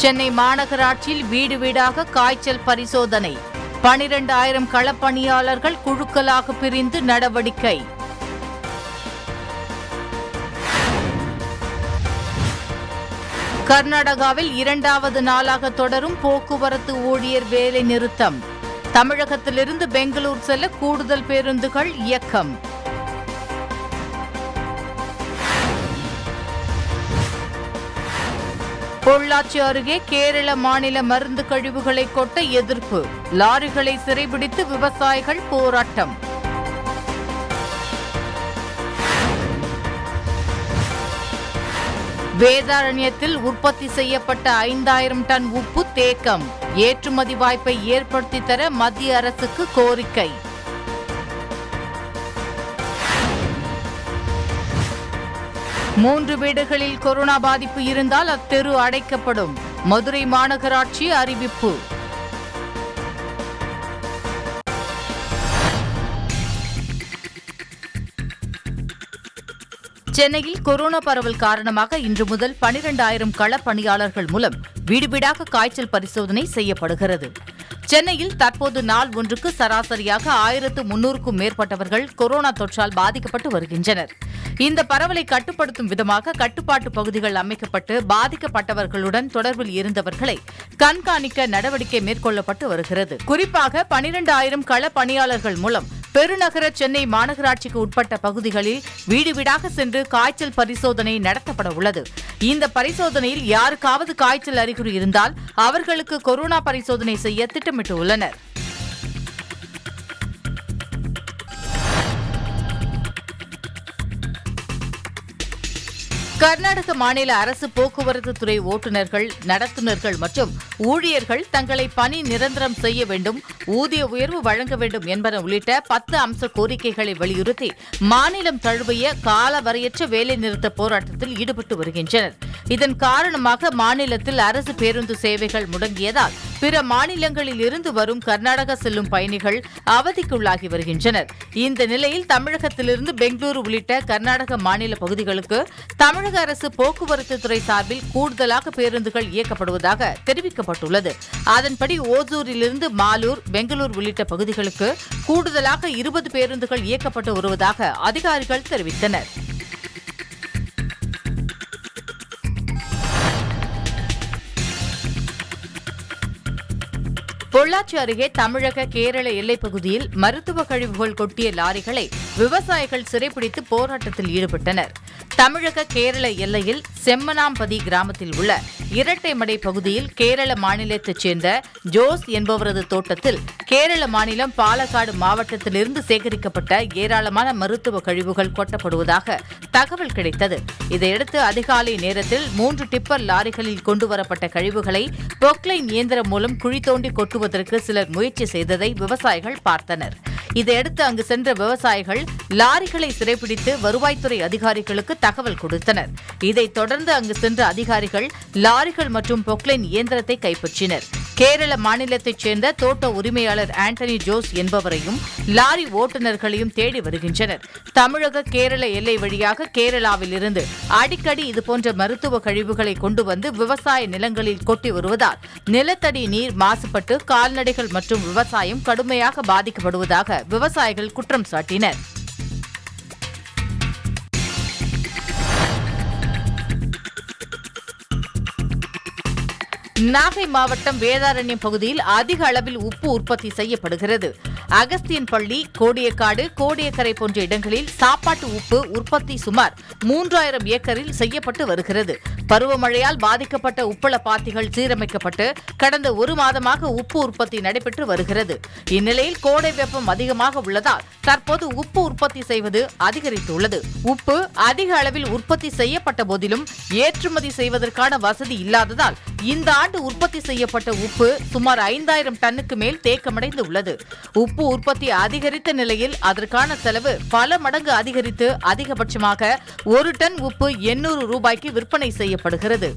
சென்னை மாநகராட்சியில் வீடு வீடாக காய்ச்சல் பரிசோதனை. பனிரெண்டாயிரம் களப்பணியாளர்கள் குழுக்களாக பிரிந்து நடவடிக்கை. கர்நாடகாவில் இரண்டாவது நாளாக தொடரும் போக்குவரத்து ஊழியர் வேலை நிறுத்தம் தமிழகத்திலிருந்து பெங்களூர் செல்ல கூடுதல் பேருந்துகள் இயக்கம். பொள்ளாச்சி அருகே கேரள மாநில மருந்து கழிவுகளை கொட்ட எதிர்ப்பு. லாரிகளை சிறைபிடித்து விவசாயிகள் போராட்டம். வேதாரண்யத்தில் உற்பத்தி செய்யப்பட்ட ஐந்தாயிரம் டன் உப்பு தேக்கம். ஏற்றுமதி வாய்ப்பை ஏற்படுத்தி தர மத்திய அரசுக்கு கோரிக்கை. மூன்று வீடுகளில் கொரோனா பாதிப்பு இருந்தால் அத்தெரு அடைக்கப்படும். மதுரை மாநகராட்சி அறிவிப்பு. சென்னையில் கொரோனா பரவல் காரணமாக இன்று முதல் பனிரெண்டாயிரம் களப்பணியாளர்கள் மூலம் வீடு வீடாக காய்ச்சல் பரிசோதனை செய்யப்படுகிறது. சென்னையில் தற்போது நாள் ஒன்றுக்கு சராசரியாக ஆயிரத்து முன்னூறுக்கும் மேற்பட்டவர்கள் கொரோனா தொற்றால் பாதிக்கப்பட்டு வருகின்றனர். இந்த பரவலை கட்டுப்படுத்தும் விதமாக கட்டுப்பாட்டு பகுதிகள் அமைக்கப்பட்டு பாதிக்கப்பட்டவர்களுடன் தொடர்பில் இருந்தவர்களை கண்காணிக்க நடவடிக்கை மேற்கொள்ளப்பட்டு வருகிறது. குறிப்பாக பனிரெண்டாயிரம் கள பணியாளர்கள் மூலம் பெருநகர சென்னை மாநகராட்சிக்கு உட்பட்ட பகுதிகளில் வீடு வீடாக சென்று காய்ச்சல் பரிசோதனை நடத்தப்பட உள்ளது. இந்த பரிசோதனையில் யாருக்காவது காய்ச்சல் அறிகுறி இருந்தால் அவர்களுக்கு கொரோனா பரிசோதனை செய்ய திட்டமிட்டுள்ளனர் கர்நாடக மாநில அரசு போக்குவரத்து துறை ஓட்டுநர்கள் நடத்துனர்கள் மற்றும் ஊழியர்கள் தங்களை பணி நிரந்தரம் செய்ய வேண்டும் ஊதிய உயர்வு வழங்க வேண்டும் என்பன உள்ளிட்ட பத்து அம்ச கோரிக்கைகளை வலியுறுத்தி மாநிலம் தழுவிய காலவரையற்ற வேலைநிறுத்த போராட்டத்தில் ஈடுபட்டு வருகின்றனர். இதன் காரணமாக மாநிலத்தில் அரசு பேருந்து சேவைகள் முடங்கியதால் பிற மாநிலங்களில் இருந்து வரும் கர்நாடகா செல்லும் பயணிகள் அவதிக்குள்ளாகி வருகின்றனர். இந்த நிலையில் தமிழகத்திலிருந்து பெங்களூரு உள்ளிட்ட கர்நாடக மாநில பகுதிகளுக்கு தமிழக அரசு போக்குவரத்து துறை சார்பில் கூடுதலாக பேருந்துகள் இயக்கப்படுவதாக தெரிவிக்கப்பட்டுள்ளது. அதன்படி ஓசூரிலிருந்து மாலூர் பெங்களூர் உள்ளிட்ட பகுதிகளுக்கு கூடுதலாக இருபது பேருந்துகள் இயக்கப்பட்டு வருவதாக அதிகாரிகள் தெரிவித்தனர். பொள்ளாச்சி அருகே தமிழக கேரள எல்லைப்பகுதியில் மருத்துவ கழிவுகள் கொட்டிய லாரிகளை விவசாயிகள் சிறைப்பிடித்து போராட்டத்தில் ஈடுபட்டனர். தமிழக கேரள எல்லையில் செம்மனாம்பதி கிராமத்தில் உள்ள இரட்டைமடை பகுதியில் கேரள மாநிலத்தைச் சேர்ந்த ஜோஸ் என்பவரது தோட்டத்தில் கேரள மாநிலம் பாலக்காடு மாவட்டத்திலிருந்து சேகரிக்கப்பட்ட ஏராளமான மருத்துவ கழிவுகள் கொட்டப்படுவதாக தகவல் கிடைத்தது. இதையடுத்து அதிகாலை நேரத்தில் மூன்று டிப்பர் லாரிகளில் கொண்டுவரப்பட்ட கழிவுகளை பொக்லைன் இயந்திரம் மூலம் குழி தோண்டி கொட்டுவது தடுப்பதற்கு சிலர் முயற்சி செய்ததை விவசாயிகள் பார்த்தனர். இதையடுத்து அங்கு சென்ற விவசாயிகள் லாரிகளை சிறைபிடித்து வருவாய்த்துறை அதிகாரிகளுக்கு தகவல் கொடுத்தனர். இதைத் தொடர்ந்து அங்கு சென்ற அதிகாரிகள் லாரிகள் மற்றும் பொக்லைன் இயந்திரத்தை கைப்பற்றினர். கேரள மாநிலத்தைச் சேர்ந்த தோட்ட உரிமையாளர் ஆண்டனி ஜோஸ் என்பவரையும் லாரி ஓட்டுநர்களையும் தேடி வருகின்றனர். தமிழக கேரள எல்லை வழியாக கேரளாவில் இருந்து அடிக்கடி இதுபோன்ற மருத்துவ கழிவுகளை கொண்டு வந்து விவசாய நிலங்களில் கொட்டி வருவதால் நிலத்தடி நீர் மாசுபட்டு கால்நடைகள் மற்றும் விவசாயம் கடுமையாக பாதிக்கப்படுவதாக விவசாயிகள் குற்றம் சாட்டினர். நாகை மாவட்டம் வேதாரண்யம் பகுதியில் அதிக அளவில் உப்பு உற்பத்தி செய்யப்படுகிறது. அகஸ்தியன் பள்ளி கோடியக்காடு கோடியக்கரை போன்ற இடங்களில் சாப்பாட்டு உப்பு உற்பத்தி சுமார் மூன்றாயிரம் ஏக்கரில் செய்யப்பட்டு வருகிறது. பருவமழையால் பாதிக்கப்பட்ட உப்பள பாத்திகள் சீரமைக்கப்பட்டு கடந்த ஒரு மாதமாக உப்பு உற்பத்தி நடைபெற்று வருகிறது. இந்நிலையில் கோடை வெப்பம் அதிகமாக உள்ளதால் தற்போது உப்பு உற்பத்தி செய்வது அதிகரித்துள்ளது. உப்பு அதிக அளவில் உற்பத்தி செய்யப்பட்ட போதிலும் ஏற்றுமதி செய்வதற்கான வசதி இல்லாததால் இந்த ஆண்டு உற்பத்தி செய்யப்பட்ட உப்பு சுமார் ஐந்தாயிரம் டன்னுக்கு மேல் தேக்கமடைந்து உள்ளது உப்பு உற்பத்தி அதிகரித்த நிலையில் அதற்கான செலவு பல மடங்கு அதிகரித்து அதிகபட்சமாக ஒரு டன் உப்பு எண்ணூறு ரூபாய்க்கு விற்பனை செய்யப்படுகிறது.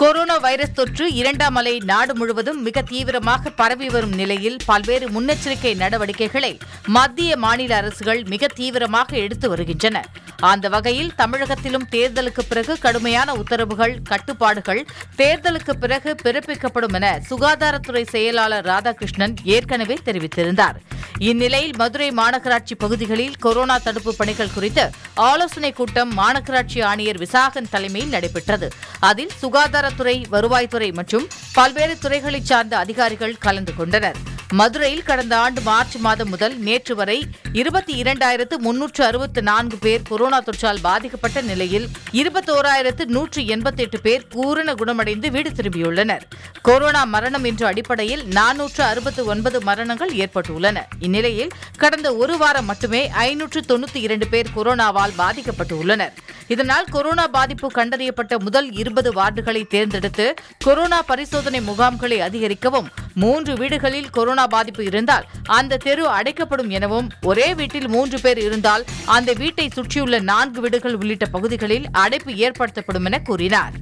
கொரோனா வைரஸ் தொற்று இரண்டாம் அலை நாடு முழுவதும் மிக தீவிரமாக பரவி வரும் நிலையில் பல்வேறு முன்னெச்சரிக்கை நடவடிக்கைகளை மத்திய மாநில அரசுகள் மிக தீவிரமாக எடுத்து வருகின்றன. அந்த வகையில் தமிழகத்திலும் தேர்தலுக்கு பிறகு கடுமையான உத்தரவுகள் கட்டுப்பாடுகள் தேர்தலுக்கு பிறகு பிறப்பிக்கப்படும் என சுகாதாரத்துறை செயலாளர் ராதாகிருஷ்ணன் ஏற்கனவே தெரிவித்திருந்தார். இந்நிலையில் மதுரை மாநகராட்சி பகுதிகளில் கொரோனா தடுப்பு பணிகள் குறித்து ஆலோசனைக் கூட்டம் மாநகராட்சி ஆணையர் விசாகன் தலைமையில் நடைபெற்றது. அதில் சுகாதாரத்துறை வருவாய்த்துறை மற்றும் பல்வேறு துறைகளைச் சார்ந்த அதிகாரிகள் கலந்து கொண்டனர். மதுரையில் கடந்த ஆண்டு மார்ச் மாதம் முதல் நேற்று வரை இருபத்தி இரண்டாயிரத்து முன்னூற்று அறுபத்து நான்கு பேர் கொரோனா தொற்றால் பாதிக்கப்பட்ட நிலையில் இருபத்தோராயிரத்து நூற்று எண்பத்தி எட்டு பேர் பூரண குணமடைந்து வீடு திரும்பியுள்ளனர். கொரோனா மரணம் என்ற அடிப்படையில் நானூற்று அறுபத்து ஒன்பது மரணங்கள் ஏற்பட்டுள்ளன. இந்நிலையில் கடந்த ஒரு வாரம் மட்டுமே ஐநூற்று தொண்ணூற்றி இரண்டு பேர் கொரோனாவால் பாதிக்கப்பட்டுள்ளனர். இதனால் கொரோனா பாதிப்பு கண்டறியப்பட்ட முதல் இருபது வார்டுகளை தேர்ந்தெடுத்து கொரோனா பரிசோதனை முகாம்களை அதிகரிக்கவும் மூன்று வீடுகளில் கொரோனா பாதிப்பு இருந்தால் அந்த தெரு அடைக்கப்படும் எனவும் ஒரே வீட்டில் மூன்று பேர் இருந்தால் அந்த வீட்டை சுற்றியுள்ள நான்கு வீடுகள் உள்ளிட்ட பகுதிகளில் அடைப்பு ஏற்படுத்தப்படும் என கூறினார்.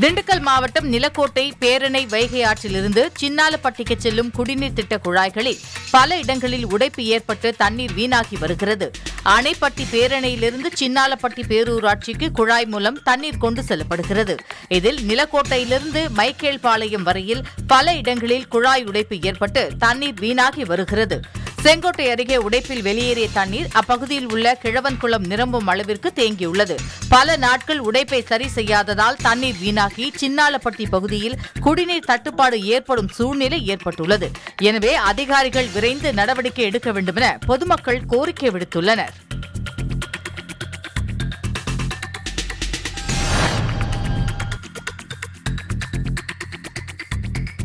திண்டுக்கல் மாவட்டம் நிலக்கோட்டை பேரணை வைகை ஆற்றிலிருந்து சின்னாலப்பட்டிக்கு செல்லும் குடிநீர் திட்ட குழாய்களில் பல இடங்களில் உடைப்பு ஏற்பட்டு தண்ணீர் வீணாகி வருகிறது. அணைப்பட்டி பேரணையிலிருந்து சின்னாலப்பட்டி பேரூராட்சிக்கு குழாய் மூலம் தண்ணீர் கொண்டு செல்லப்படுகிறது. இதில் நிலக்கோட்டையிலிருந்து மைக்கேல்பாளையம் வரையில் பல இடங்களில் குழாய் உடைப்பு ஏற்பட்டு தண்ணீர் வீணாகி வருகிறது. செங்கோட்டை அருகே உடைப்பில் வெளியேறிய தண்ணீர் அப்பகுதியில் உள்ள கிழவன்குளம் நிரம்பும் அளவிற்கு தேங்கியுள்ளது. பல நாட்கள் உடைப்பை சரி செய்யாததால் தண்ணீர் வீணாகி சின்னாலப்பட்டி பகுதியில் குடிநீர் தட்டுப்பாடு ஏற்படும் சூழ்நிலை ஏற்பட்டுள்ளது. எனவே அதிகாரிகள் விரைந்து நடவடிக்கை எடுக்க வேண்டுமென பொதுமக்கள் கோரிக்கை விடுத்துள்ளனர்.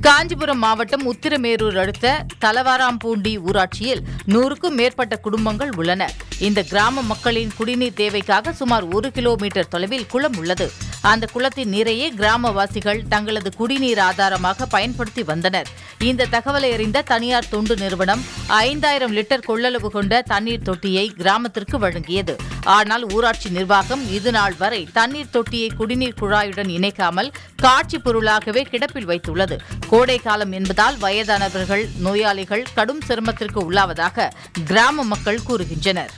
காஞ்சிபுரம் மாவட்டம் உத்திரமேரூர் அடுத்த தலவாராம்பூண்டி ஊராட்சியில் நூறுக்கும் மேற்பட்ட குடும்பங்கள் உள்ளன. இந்த கிராம மக்களின் குடிநீர் தேவைக்காக சுமார் ஒரு கிலோமீட்டர் தொலைவில் குளம் உள்ளது. அந்த குளத்தின் நீரையே கிராமவாசிகள் தங்களது குடிநீர் ஆதாரமாக பயன்படுத்தி வந்தனர். இந்த தகவலை அறிந்த தனியார் தொண்டு நிறுவனம் ஐந்தாயிரம் லிட்டர் கொள்ளளவு கொண்ட தண்ணீர் தொட்டியை கிராமத்திற்கு வழங்கியது. ஆனால் ஊராட்சி நிர்வாகம் இதுநாள் வரை தண்ணீர் தொட்டியை குடிநீர் குழாயுடன் இணைக்காமல் காட்சி பொருளாகவே கிடப்பில் வைத்துள்ளது. கோடை காலம் என்பதால் வயதானவர்கள் நோயாளிகள் கடும் சிரமத்திற்கு உள்ளாவதாக கிராம மக்கள் கூறுகின்றனர்.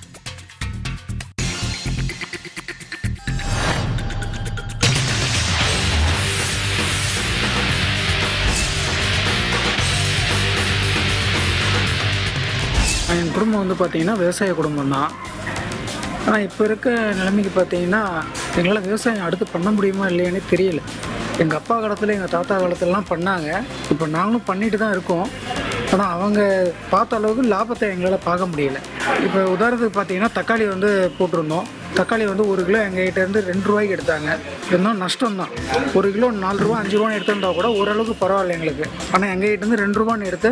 என் குடும்பம் வந்து பார்த்தீங்கன்னா விவசாய குடும்பம் தான். ஆனால் இப்போ இருக்க நிலைமைக்கு பார்த்தீங்கன்னா எங்களால் விவசாயம் அடுத்து பண்ண முடியுமா இல்லையானே தெரியல. எங்கள் அப்பா காலத்தில் எங்கள் தாத்தா காலத்துலலாம் பண்ணாங்க. இப்போ நாங்களும் பண்ணிட்டு தான் இருக்கோம். ஆனால் அவங்க பார்த்த அளவுக்கு லாபத்தை எங்களால் பார்க்க முடியல. இப்போ உதாரணத்துக்கு பார்த்தீங்கன்னா தக்காளி வந்து போட்டிருந்தோம். தக்காளி வந்து ஒரு கிலோ எங்ககிட்டேருந்து ரெண்டு ரூபாய்க்கு எடுத்தாங்க. இருந்தாலும் நஷ்டம் தான். ஒரு கிலோ நாலு ரூபா அஞ்சு ரூபான்னு எடுத்திருந்தா கூட ஓரளவுக்கு பரவாயில்ல எங்களுக்கு. ஆனால் எங்ககிட்டேருந்து ரெண்டு ரூபான்னு எடுத்து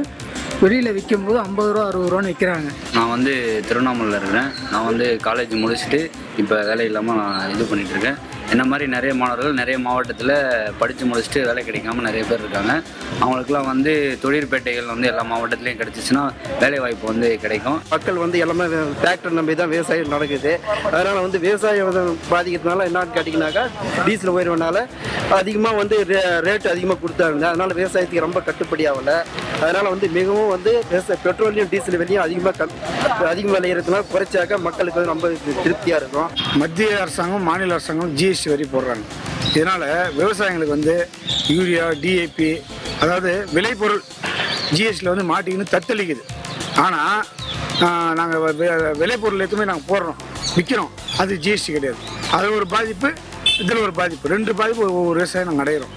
வெளியில் விற்கும்போது ஐம்பது ரூபா அறுபது ரூபான்னு விற்கிறாங்க நான் வந்து திருவண்ணாமலையில் இருக்கிறேன். நான் வந்து காலேஜ் முடிச்சுட்டு இப்போ வேலை இல்லாமல் நான் இது பண்ணிகிட்ருக்கேன் இருக்கேன். என்ன மாதிரி நிறைய மாணவர்கள் நிறைய மாவட்டத்தில் படித்து முடிச்சுட்டு வேலை கிடைக்காம நிறைய பேர் இருக்காங்க. அவங்களுக்குலாம் வந்து தொழிற்பேட்டைகள் வந்து எல்லா மாவட்டத்துலேயும் கிடச்சிச்சின்னா வேலை வாய்ப்பு வந்து கிடைக்கும். மக்கள் வந்து எல்லாமே டிராக்டர் நம்பி தான் விவசாயம் நடக்குது. அதனால் வந்து விவசாயம் பாதிக்கிறதுனால என்னன்னு கேட்டிங்கனாக்கா டீசல் உயர்வுனால அதிகமாக வந்து ரேட் அதிகமாக கொடுத்தாங்க. அதனால் விவசாயத்துக்கு ரொம்ப கட்டுப்படி ஆகலை. அதனால் வந்து மிகவும் வந்து விவசாய பெட்ரோலையும் டீசல் விலையும் அதிகமாக கம் அதிகமாக விளையிறதுனால குறைச்சாக்க மக்களுக்கு வந்து ரொம்ப திருப்தியாக இருக்கும். மத்திய அரசாங்கம் மாநில அரசாங்கம் ஜிஎஸ்டி வரி போடுறாங்க. இதனால் விவசாயிகளுக்கு வந்து யூரியா டிஏபி அதாவது விளைபொருள் ஜிஎஸ்டியில் வந்து மாட்டிக்கின்னு தத்தளிக்குது. ஆனால் நாங்கள் விளைபொருள் எதுவுமே நாங்கள் போடுறோம். விற்கிறோம் அது ஜிஎஸ்டி கிடையாது. அது ஒரு பாதிப்பு இதில் ஒரு பாதிப்பு. ரெண்டு பாதிப்பு ஒவ்வொரு விவசாயம் நாங்கள் அடையிறோம்.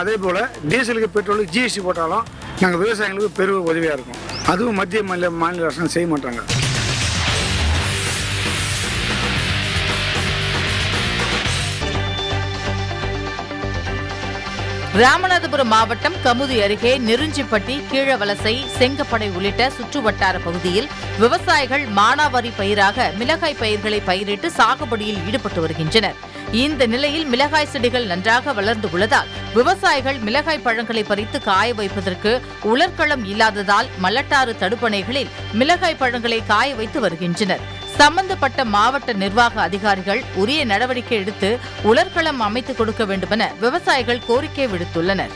அதே போல் டீசலுக்கு பெட்ரோலுக்கு ஜிஎஸ்டி போட்டாலும் நாங்கள் விவசாயிகளுக்கு பெரும் உதவியாக இருக்கும். அதுவும் மத்திய மாநில மாநில அரசாங்கம் செய்ய மாட்டாங்க. ராமநாதபுரம் மாவட்டம் கமுதி அருகே நெருஞ்சிப்பட்டி கீழவலசை செங்கப்படை உள்ளிட்ட சுற்றுவட்டார பகுதியில் விவசாயிகள் மானாவாரி பயிராக மிளகாய் பயிர்களை பயிரிட்டு சாகுபடியில் ஈடுபட்டு வருகின்றனர். இந்த நிலையில் மிளகாய் செடிகள் நன்றாக வளர்ந்து உள்ளதால் விவசாயிகள் மிளகாய் பழங்களை பறித்து காய வைப்பதற்கு உலர்களம் இல்லாததால் மல்லட்டாறு தடுப்பணைகளில் மிளகாய் பழங்களை காய வைத்து வருகின்றனர். சம்பந்தப்பட்ட மாவட்ட நிர்வாக அதிகாரிகள் உரிய நடவடிக்கை எடுத்து உலர்களம் அமைத்துக் கொடுக்க வேண்டுமென விவசாயிகள் கோரிக்கை விடுத்துள்ளனர்.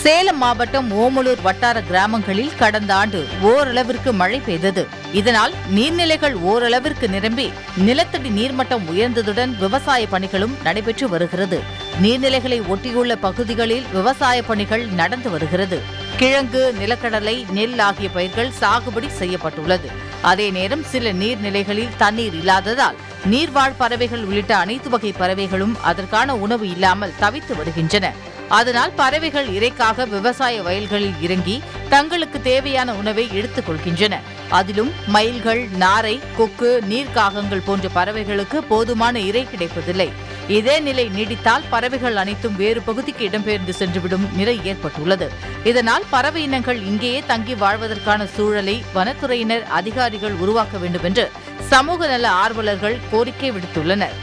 சேலம் மாவட்டம் ஓமலூர் வட்டார கிராமங்களில் கடந்த ஆண்டு ஓரளவிற்கு மழை பெய்தது. இதனால் நீர்நிலைகள் ஓரளவிற்கு நிரம்பி நிலத்தடி நீர்மட்டம் உயர்ந்ததுடன் விவசாய பணிகளும் நடைபெற்று வருகிறது. நீர்நிலைகளை ஒட்டியுள்ள பகுதிகளில் விவசாய பணிகள் நடந்து வருகிறது. கிழங்கு நிலக்கடலை நெல் ஆகிய பயிர்கள் சாகுபடி செய்யப்பட்டுள்ளது. அதே நேரம் சில நீர்நிலைகளில் தண்ணீர் இல்லாததால் நீர்வாழ் பறவைகள் உள்ளிட்ட அனைத்து வகை பறவைகளும் அதற்கான உணவு இல்லாமல் தவித்து வருகின்றன. அதனால் பறவைகள் இறைக்காக விவசாய வயல்களில் இறங்கி தங்களுக்கு தேவையான உணவை எடுத்துக் கொள்கின்றன. அதிலும் மயில்கள் நாரை கொக்கு நீர்க்காகங்கள் போன்ற பறவைகளுக்கு போதுமான இறை கிடைப்பதில்லை. இதே நிலை நீடித்தால் பறவைகள் அனைத்தும் வேறு பகுதிக்கு இடம்பெயர்ந்து சென்றுவிடும் நிலை ஏற்பட்டுள்ளது. இதனால் பறவை இனங்கள் இங்கேயே தங்கி வாழ்வதற்கான சூழலை வனத்துறையினர் அதிகாரிகள் உருவாக்க வேண்டும் என்று சமூக நல ஆர்வலர்கள் கோரிக்கை விடுத்துள்ளனர்.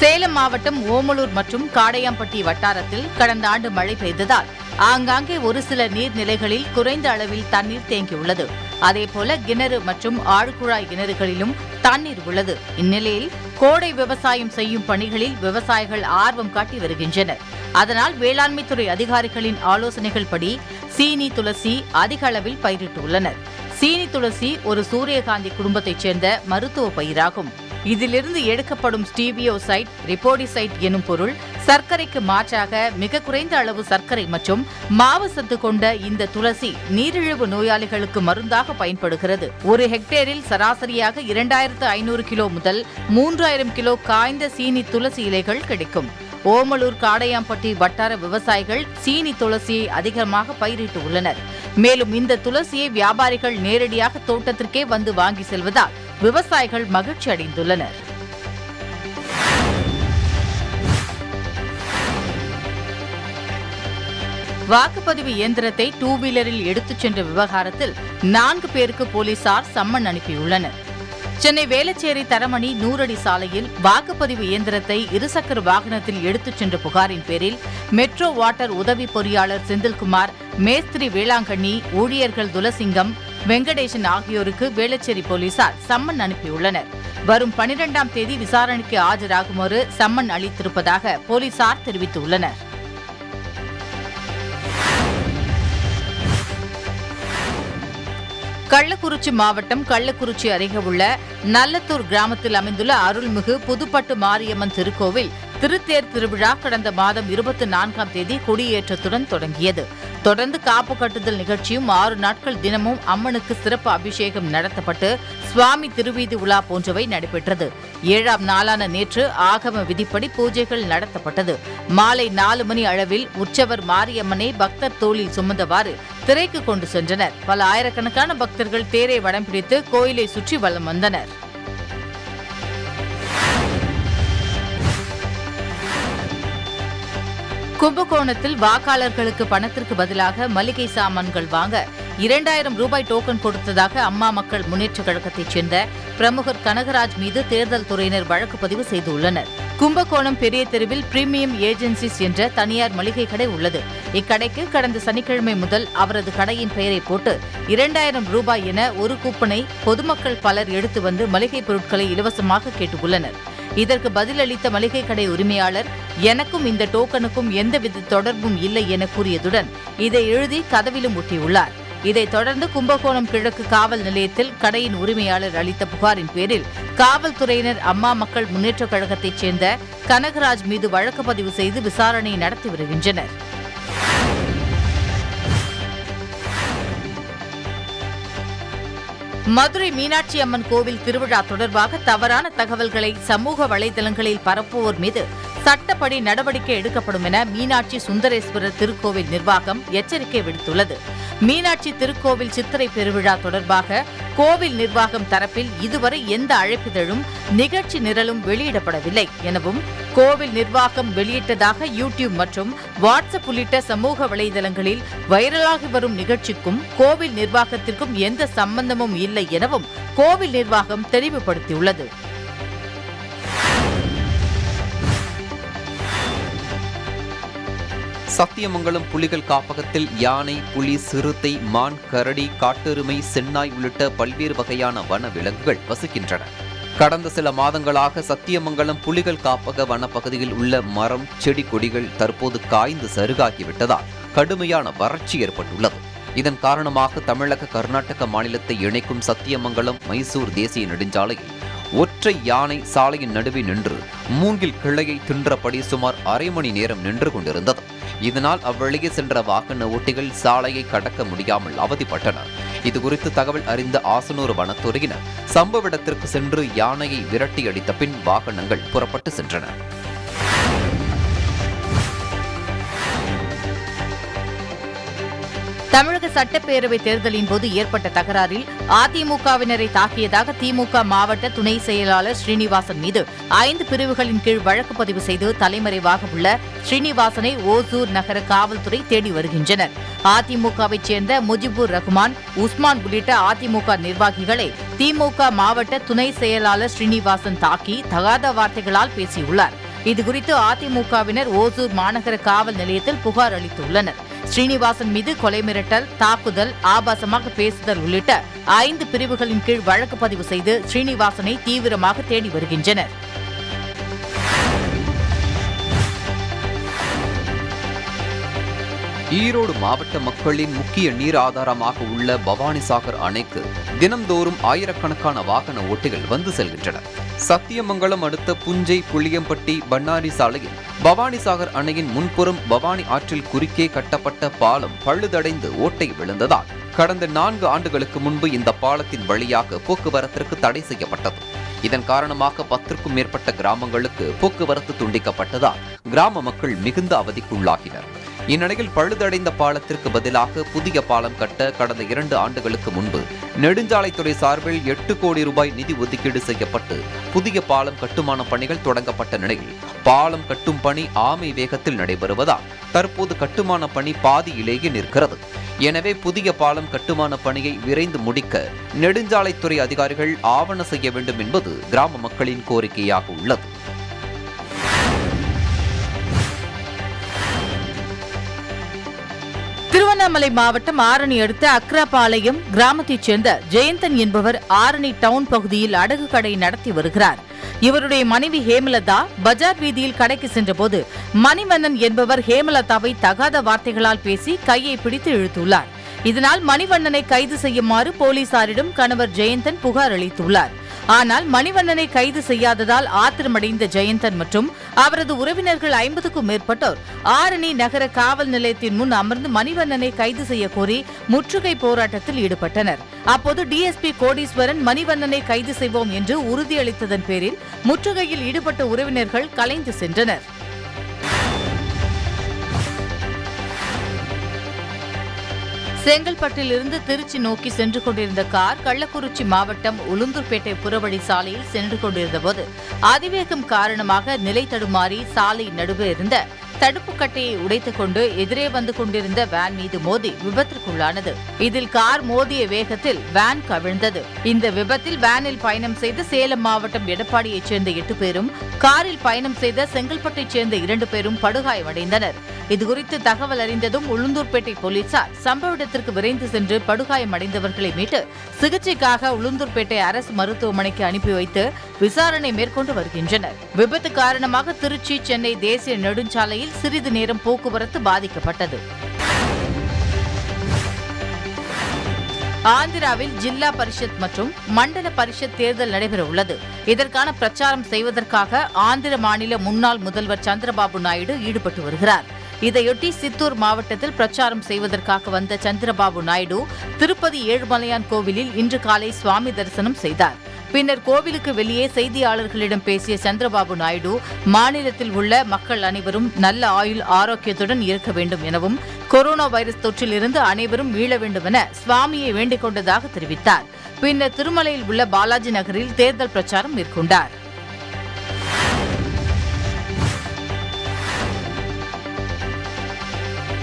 சேலம் மாவட்டம் ஓமலூர் மற்றும் காடையாம்பட்டி வட்டாரத்தில் கடந்த ஆண்டு மழை பெய்ததால் ஆங்காங்கே ஒரு சில நீர்நிலைகளில் குறைந்த அளவில் தண்ணீர் தேங்கியுள்ளது. அதேபோல கிணறு மற்றும் ஆழ்குழாய் கிணறுகளிலும் தண்ணீர் உள்ளது. இந்நிலையில் கோடை விவசாயம் செய்யும் பணிகளில் விவசாயிகள் ஆர்வம் காட்டி வருகின்றனர். அதனால் வேளாண்மைத்துறை அதிகாரிகளின் ஆலோசனைகள் படி சீனி துளசி அதிக அளவில் பயிரிட்டுள்ளனர். சீனி துளசி ஒரு சூரியகாந்தி குடும்பத்தைச் சேர்ந்த மருத்துவ பயிராகும். இதிலிருந்து எடுக்கப்படும் ஸ்டீவியோசைட் ரிப்போடிசைட் எனும் பொருள் சர்க்கரைக்கு மாற்றாக மிக குறைந்த அளவு சர்க்கரை மற்றும் மாவு சத்து கொண்ட இந்த துளசி நீரிழிவு நோயாளிகளுக்கு மருந்தாக பயன்படுகிறது. ஒரு ஹெக்டேரில் சராசரியாக இரண்டாயிரத்து ஐநூறு கிலோ முதல் மூன்றாயிரம் கிலோ காய்ந்த சீனி துளசி இலைகள் கிடைக்கும். ஓமலூர் காடையாம்பட்டி வட்டார விவசாயிகள் சீனி துளசியை அதிகமாக பயிரிட்டு உள்ளனர். மேலும் இந்த துளசியை வியாபாரிகள் நேரடியாக தோட்டத்திற்கே வந்து வாங்கி செல்வதால் விவசாயிகள் மகிழ்ச்சி அடைந்துள்ளனர் வாக்குப்பதிவு இயந்திரத்தை டூ வீலரில் எடுத்துச் சென்ற விவகாரத்தில் நான்கு பேருக்கு போலீசார் சம்மன் அனுப்பியுள்ளனர். சென்னை வேளச்சேரி தரமணி நூறடி சாலையில் வாக்குப்பதிவு இயந்திரத்தை இருசக்கர வாகனத்தில் எடுத்துச் சென்ற புகாரின் பேரில் மெட்ரோ வாட்டர் உதவி பொறியாளர் செந்தில்குமார் மேஸ்திரி வேளாங்கண்ணி ஊழியர்கள் துலசிங்கம் வெங்கடேசன் ஆகியோருக்கு வேளச்சேரி போலீசார் சம்மன் அனுப்பியுள்ளனர். வரும் பனிரெண்டாம் தேதி விசாரணைக்கு ஆஜராகுமாறு சம்மன் அளித்திருப்பதாக போலீசார் தெரிவித்துள்ளனர். கள்ளக்குறிச்சி மாவட்டம் கள்ளக்குறிச்சி அருகே உள்ள நல்லத்தூர் கிராமத்தில் அமைந்துள்ள அருள்மிகு புதுப்பட்டு மாரியம்மன் திருக்கோவில் திருத்தேர் திருவிழா கடந்த மாதம் இருபத்தி நான்காம் தேதி கொடியேற்றத்துடன் தொடங்கியது. தொடர்ந்து காப்பு கட்டுதல் நிகழ்ச்சியும் ஆறு நாட்கள் தினமும் அம்மனுக்கு சிறப்பு அபிஷேகம் நடத்தப்பட்டு சுவாமி திருவீதி உலா போன்றவை நடைபெற்றது. ஏழாம் நாளான நேற்று ஆகம விதிப்படி பூஜைகள் நடத்தப்பட்டது. மாலை நாலு மணி அளவில் உற்சவர் மாரியம்மனை பக்தர் தோளில் சுமந்தவாறு திரைக்கு கொண்டு சென்றனர். பல ஆயிரக்கணக்கான பக்தர்கள் தேரை வடம் பிடித்து கோயிலை சுற்றி வலம் வந்தனர். கும்பகோணத்தில் வாக்காளர்களுக்கு பணத்திற்கு பதிலாக மளிகை சாமான்கள் வாங்க இரண்டாயிரம் ரூபாய் டோக்கன் கொடுத்ததாக அம்மா மக்கள் முன்னேற்றக் கழகத்தைச் சேர்ந்த பிரமுகர் கனகராஜ் மீது தேர்தல் துறையினர் வழக்கு பதிவு செய்துள்ளனர். கும்பகோணம் பெரிய தெருவில் பிரீமியம் ஏஜென்சிஸ் என்ற தனியார் மளிகை கடை உள்ளது. இக்கடைக்கு கடந்த சனிக்கிழமை முதல் அவரது கடையின் பெயரை போட்டு இரண்டாயிரம் ரூபாய் என ஒரு கூப்பனை பொதுமக்கள் பலர் எடுத்து வந்து மளிகை பொருட்களை இலவசமாக கேட்டுள்ளனர். இதற்கு பதிலளித்த மளிகை கடை உரிமையாளர் எனக்கும் இந்த டோக்கனுக்கும் எந்தவித தொடர்பும் இல்லை என கூறியதுடன் இதை எழுதி கதவிலும் ஒட்டியுள்ளார். இதைத் தொடர்ந்து கும்பகோணம் கிழக்கு காவல் நிலையத்தில் கடையின் உரிமையாளர் அளித்த புகாரின் பேரில் காவல்துறையினர் அம்மா மக்கள் முன்னேற்றக் கழகத்தைச் சேர்ந்த கனகராஜ் மீது வழக்கு பதிவு செய்து விசாரணை நடத்தி வருகின்றனர். மதுரை மீனாட்சி அம்மன் கோவில் திருவிழா தொடர்பாக தவறான தகவல்களை சமூக வலைதளங்களில் பரப்புவோர் மீது சட்டப்படி நடவடிக்கை எடுக்கப்படும் என மீனாட்சி சுந்தரேஸ்வரர் திருக்கோவில் நிர்வாகம் எச்சரிக்கை விடுத்துள்ளது. மீனாட்சி திருக்கோவில் சித்திரை பெருவிழா தொடர்பாக கோவில் நிர்வாகம் தரப்பில் இதுவரை எந்த அழைப்பிதழும் நிகழ்ச்சி நிரலும் வெளியிடப்படவில்லை எனவும் கோவில் நிர்வாகம் வெளியிட்டதாக யூடியூப் மற்றும் வாட்ஸ்அப் உள்ளிட்ட சமூக வலைதளங்களில் வைரலாகி வரும் நிகழ்ச்சிக்கும் கோவில் நிர்வாகத்திற்கும் எந்த சம்பந்தமும் இல்லை எனவும் கோவில் நிர்வாகம் தெளிவுபடுத்தியுள்ளது. சத்தியமங்கலம் புலிகள் காப்பகத்தில் யானை புலி சிறுத்தை மான் கரடி காட்டெருமை சென்னாய் உள்ளிட்ட பல்வேறு வகையான வன விலங்குகள் வசிக்கின்றன. கடந்த சில மாதங்களாக சத்தியமங்கலம் புலிகள் காப்பக வனப்பகுதியில் உள்ள மரம் செடி கொடிகள் தற்போது காய்ந்து சருகாகிவிட்டதால் கடுமையான வறட்சி ஏற்பட்டுள்ளது. இதன் காரணமாக தமிழக கர்நாடக மாநிலத்தை இணைக்கும் சத்தியமங்கலம் மைசூர் தேசிய நெடுஞ்சாலையில் ஒற்றை யானை சாலையின் நடுவே நின்று மூங்கில் கிளையை தின்றபடி சுமார் அரை மணி நேரம் நின்று கொண்டிருந்தது. இதனால் அவ்வழியே சென்ற வாகன ஓட்டிகள் சாலையை கடக்க முடியாமல் அவதிப்பட்டனர். இதுகுறித்து தகவல் அறிந்த ஆசனூர் வனத்துறையினர் சம்பவ இடத்திற்கு சென்று யானையை விரட்டி அடித்த பின் வாகனங்கள் புறப்பட்டு சென்றன. தமிழக சட்டப்பேரவை தேர்தலின் போது ஏற்பட்ட தகராறில் அதிமுகவினரை தாக்கியதாக திமுக மாவட்ட துணை செயலாளர் ஸ்ரீனிவாசன் மீது ஐந்து பிரிவுகளின் கீழ் வழக்கு பதிவு செய்து தலைமறைவாக உள்ள ஸ்ரீனிவாசனை ஓசூர் நகர காவல்துறை தேடி வருகின்றனர். அதிமுகவைச் சேர்ந்த முஜிபுர் ரஹ்மான் உஸ்மான் உள்ளிட்ட அதிமுக நிர்வாகிகளை திமுக மாவட்ட துணை செயலாளர் ஸ்ரீனிவாசன் தாக்கி தகாத வார்த்தைகளால் பேசியுள்ளார். இதுகுறித்து அதிமுகவினர் ஓசூர் மாநகர காவல் நிலையத்தில் புகார் அளித்துள்ளனர். ஸ்ரீனிவாசன் மீது கொலை மிரட்டல் தாக்குதல் ஆபாசமாக பேசுதல் உள்ளிட்ட ஐந்து பிரிவுகளின் கீழ் வழக்கு பதிவு செய்து ஸ்ரீனிவாசனை தீவிரமாக தேடி வருகின்றனர். ஈரோடு மாவட்ட மக்களின் முக்கிய நீர் ஆதாரமாக உள்ள பவானிசாகர் அணைக்கு தினம்தோறும் ஆயிரக்கணக்கான வாகன ஓட்டிகள் வந்து செல்கின்றனர். சத்தியமங்கலம் அடுத்த புஞ்சை புளியம்பட்டி பண்ணாரி சாலையில் பவானிசாகர் அணையின் முன்புறம் பவானி ஆற்றில் குறுக்கே கட்டப்பட்ட பாலம் பழுதடைந்து ஓட்டை விழுந்ததால் கடந்த நான்கு ஆண்டுகளுக்கு முன்பு இந்த பாலத்தின் வழியாக போக்குவரத்திற்கு தடை செய்யப்பட்டது. இதன் காரணமாக பத்திற்கும் மேற்பட்ட கிராமங்களுக்கு போக்குவரத்து துண்டிக்கப்பட்டதால் கிராம மக்கள் மிகுந்த அவதிக்குள்ளாகினர். இந்நிலையில் பழுதடைந்த பாலத்திற்கு பதிலாக புதிய பாலம் கட்ட கடந்த இரண்டு ஆண்டுகளுக்கு முன்பு நெடுஞ்சாலைத்துறை சார்பில் எட்டு கோடி ரூபாய் நிதி ஒதுக்கீடு செய்யப்பட்டு புதிய பாலம் கட்டுமான பணிகள் தொடங்கப்பட்ட நிலையில் பாலம் கட்டும் பணி ஆமை வேகத்தில் நடைபெறுவதால் தற்போது கட்டுமான பணி பாதியிலேயே நிற்கிறது. எனவே புதிய பாலம் கட்டுமான பணியை விரைந்து முடிக்க நெடுஞ்சாலைத்துறை அதிகாரிகள் ஆவண செய்ய வேண்டும் என்பது கிராம மக்களின் கோரிக்கையாக உள்ளது. திருவண்ணாமலை மாவட்டம் ஆரணி அடுத்த அக்ராபாளையம் கிராமத்தைச் சேர்ந்த ஜெயந்தன் என்பவர் ஆரணி டவுன் பகுதியில் அடகு கடை நடத்தி வருகிறார். இவருடைய மனைவி ஹேமலதா பஜார் வீதியில் கடைக்கு சென்றபோது மணிவண்ணன் என்பவர் ஹேமலதாவை தகாத வார்த்தைகளால் பேசி கையை பிடித்து இழுத்துள்ளார். இதனால் மணிவண்ணனை கைது செய்யுமாறு போலீசாரிடம் கணவர் ஜெயந்தன் புகார் அளித்துள்ளார். ஆனால் மணிவண்ணனை கைது செய்யாததால் ஆத்திரமடைந்த ஜெயந்தன் மற்றும் அவரது உறவினர்கள் ஐம்பதுக்கும் மேற்பட்டோர் ஆரணி நகர காவல் நிலையத்தின் முன் அமர்ந்து மணிவண்ணனை கைது செய்ய கோரி முற்றுகை போராட்டத்தில் ஈடுபட்டனர். அப்போது டிஎஸ்பி கோடீஸ்வரன் மணிவண்ணனை கைது செய்வோம் என்று உறுதியளித்ததன் பேரில் முற்றுகையில் ஈடுபட்ட உறவினர்கள் கலைந்து சென்றனர். செங்கல்பட்டிலிருந்து திருச்சி நோக்கி சென்று கொண்டிருந்த கார் கள்ளக்குறிச்சி மாவட்டம் உளுந்தூர்பேட்டை புறவழி சாலையில் சென்று கொண்டிருந்தபோது அதிவேகம் காரணமாக நிலை தடுமாறி சாலை நடுவே இருந்த தடுப்பு கட்டையை உடைத்துக் கொண்டு எதிரே வந்து கொண்டிருந்த வேன் மீது மோதி விபத்திற்குள்ளானது. இதில் கார் மோதிய வேகத்தில் வேன் கவிழ்ந்தது. இந்த விபத்தில் வேனில் பயணம் செய்த சேலம் மாவட்டம் எடப்பாடியைச் சேர்ந்த எட்டு பேரும் காரில் பயணம் செய்த செங்கல்பட்டைச் சேர்ந்த இரண்டு பேரும் படுகாயமடைந்தனர். இதுகுறித்து தகவல் அறிந்ததும் உளுந்தூர்பேட்டை போலீசார் சம்பவ இடத்திற்கு விரைந்து சென்று படுகாயமடைந்தவர்களை மீட்டு சிகிச்சைக்காக உளுந்தூர்பேட்டை அரசு மருத்துவமனைக்கு அனுப்பி வைத்து விசாரணை மேற்கொண்டு வருகின்றனர். விபத்து காரணமாக திருச்சி சென்னை தேசிய நெடுஞ்சாலையில் சிறிது நேரம் போக்குவரத்து பாதிக்கப்பட்டது. ஆந்திராவில் ஜில்லா பரிஷத் மற்றும் மண்டல பரிஷத் தேர்தல் நடைபெற உள்ளது இதற்கான பிரச்சாரம் செய்வதற்காக ஆந்திர மாநில முன்னாள் முதல்வர் சந்திரபாபு நாயுடு ஈடுபட்டு வருகிறார். இதையொட்டி சித்தூர் மாவட்டத்தில் பிரச்சாரம் செய்வதற்காக வந்த சந்திரபாபு நாயுடு திருப்பதி ஏழுமலையான் கோவிலில் இன்று காலை சுவாமி தரிசனம் செய்தார். பின்னர் கோவிலுக்கு வெளியே செய்தியாளர்களிடம் பேசிய சந்திரபாபு நாயுடு மாநிலத்தில் உள்ள மக்கள் அனைவரும் நல்ல ஆயுள் ஆரோக்கியத்துடன் இருக்க வேண்டும் எனவும் கொரோனா வைரஸ் தொற்றிலிருந்து அனைவரும் மீள வேண்டும் என சுவாமியை வேண்டிக் கொண்டதாக தெரிவித்தார். பின்னர் திருமலையில் உள்ள பாலாஜி நகரில் தேர்தல் பிரச்சாரம் மேற்கொண்டார்.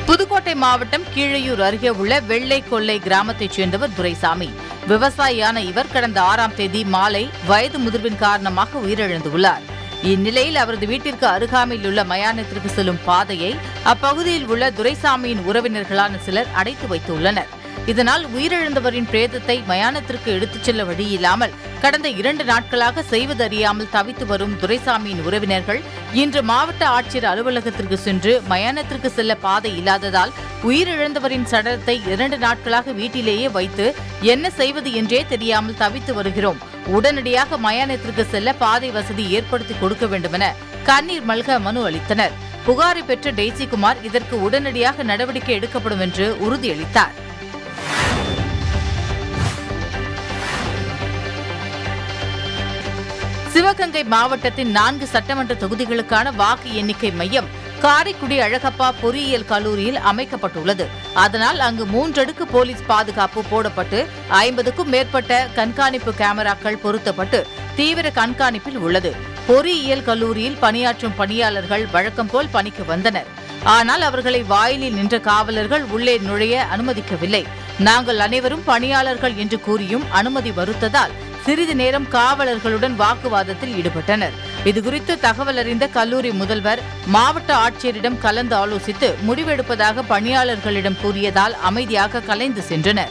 புதுக்கோட்டை மாவட்டம் கீழையூர் அருகே உள்ள வெள்ளை கொள்ளை கிராமத்தைச் சேர்ந்தவர் துரைசாமி. விவசாயியான இவர் கடந்த ஆறாம் தேதி மாலை வயது முதிர்வின் காரணமாக உயிரிழந்துள்ளார். இந்நிலையில் அவரது வீட்டிற்கு அருகாமையில் உள்ள மயானத்திற்கு செல்லும் பாதையை அப்பகுதியில் உள்ள துரைசாமியின் உறவினர்களான சிலர் அடைத்து வைத்துள்ளனர். இதனால் உயிரிழந்தவரின் பிரேதத்தை மயானத்திற்கு எடுத்துச் செல்ல வழியில்லாமல் கடந்த இரண்டு நாட்களாக செய்வதறியாமல் தவித்து வரும் துரைசாமியின் உறவினர்கள் இன்று மாவட்ட ஆட்சியர் அலுவலகத்திற்கு சென்று மயானத்திற்கு செல்ல பாதை இல்லாததால் உயிரிழந்தவரின் சடலத்தை இரண்டு நாட்களாக வீட்டிலேயே வைத்து என்ன செய்வது என்றே தெரியாமல் தவித்து வருகிறோம். உடனடியாக மயானத்திற்கு செல்ல பாதை வசதி ஏற்படுத்தி கொடுக்க வேண்டுமென கண்ணீர் மல்க மனு அளித்தனர். புகாரை பெற்ற டெய்சிகுமார் இதற்கு உடனடியாக நடவடிக்கை எடுக்கப்படும் என்று உறுதியளித்தார். சிவகங்கை மாவட்டத்தின் நான்கு சட்டமன்ற தொகுதிகளுக்கான வாக்கு எண்ணிக்கை மையம் காரைக்குடி அழகப்பா பொறியியல் கல்லூரியில் அமைக்கப்பட்டுள்ளது. அதனால் அங்கு மூன்றடுக்கு போலீஸ் பாதுகாப்பு போடப்பட்டு ஐம்பதுக்கும் மேற்பட்ட கண்காணிப்பு கேமராக்கள் பொருத்தப்பட்டு தீவிர கண்காணிப்பில் உள்ளது. பொறியியல் கல்லூரியில் பணியாற்றும் பணியாளர்கள் வழக்கம் போல் பணிக்கு வந்தனர். ஆனால் அவர்களை வாயிலில் நின்ற காவலர்கள் உள்ளே நுழைய அனுமதிக்கவில்லை. நாங்கள் அனைவரும் பணியாளர்கள் என்று கூறியும் அனுமதி மறுத்ததால் சிறிது நேரம் காவலர்களுடன் வாக்குவாதத்தில் ஈடுபட்டனர். இதுகுறித்து தகவல் அறிந்த கல்லூரி முதல்வர் மாவட்ட ஆட்சியரிடம் கலந்து ஆலோசித்து முடிவெடுப்பதாக பணியாளர்களிடம் கூறியதால் அமைதியாக கலைந்து சென்றனர்.